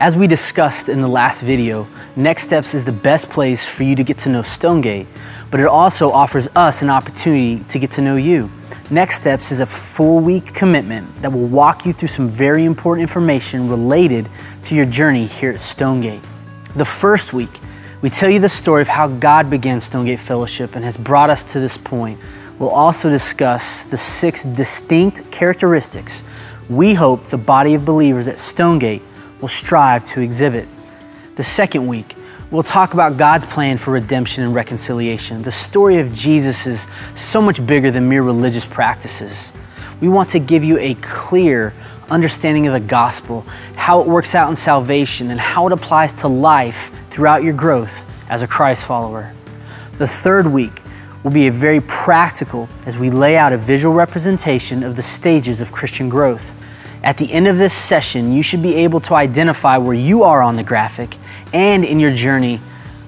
As we discussed in the last video, Next Steps is the best place for you to get to know Stonegate, but it also offers us an opportunity to get to know you. Next Steps is a full week commitment that will walk you through some very important information related to your journey here at Stonegate. The first week, we tell you the story of how God began Stonegate Fellowship and has brought us to this point. We'll also discuss the six distinct characteristics we hope the body of believers at Stonegate will strive to exhibit. The second week, we'll talk about God's plan for redemption and reconciliation. The story of Jesus is so much bigger than mere religious practices. We want to give you a clear understanding of the gospel, how it works out in salvation, and how it applies to life throughout your growth as a Christ follower. The third week will be a very practical as we lay out a visual representation of the stages of Christian growth. At the end of this session, you should be able to identify where you are on the graphic and in your journey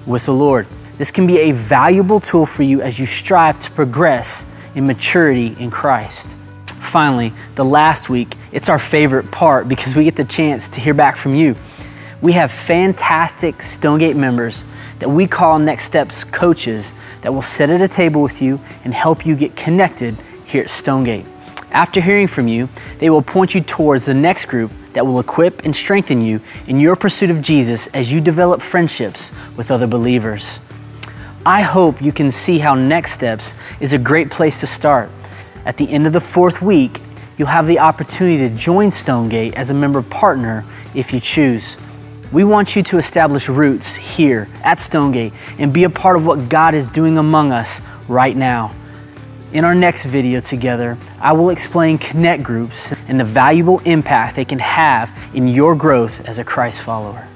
with the Lord. This can be a valuable tool for you as you strive to progress in maturity in Christ. Finally, the last week, it's our favorite part because we get the chance to hear back from you. We have fantastic Stonegate members that we call Next Steps coaches that will sit at a table with you and help you get connected here at Stonegate. After hearing from you, they will point you towards the next group that will equip and strengthen you in your pursuit of Jesus as you develop friendships with other believers. I hope you can see how Next Steps is a great place to start. At the end of the fourth week, you'll have the opportunity to join Stonegate as a member partner if you choose. We want you to establish roots here at Stonegate and be a part of what God is doing among us right now. In our next video together, I will explain connect groups and the valuable impact they can have in your growth as a Christ follower.